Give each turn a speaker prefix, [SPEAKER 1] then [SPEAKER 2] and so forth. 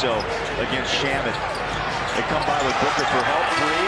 [SPEAKER 1] so against Shannon, They come by with Booker for help. Three.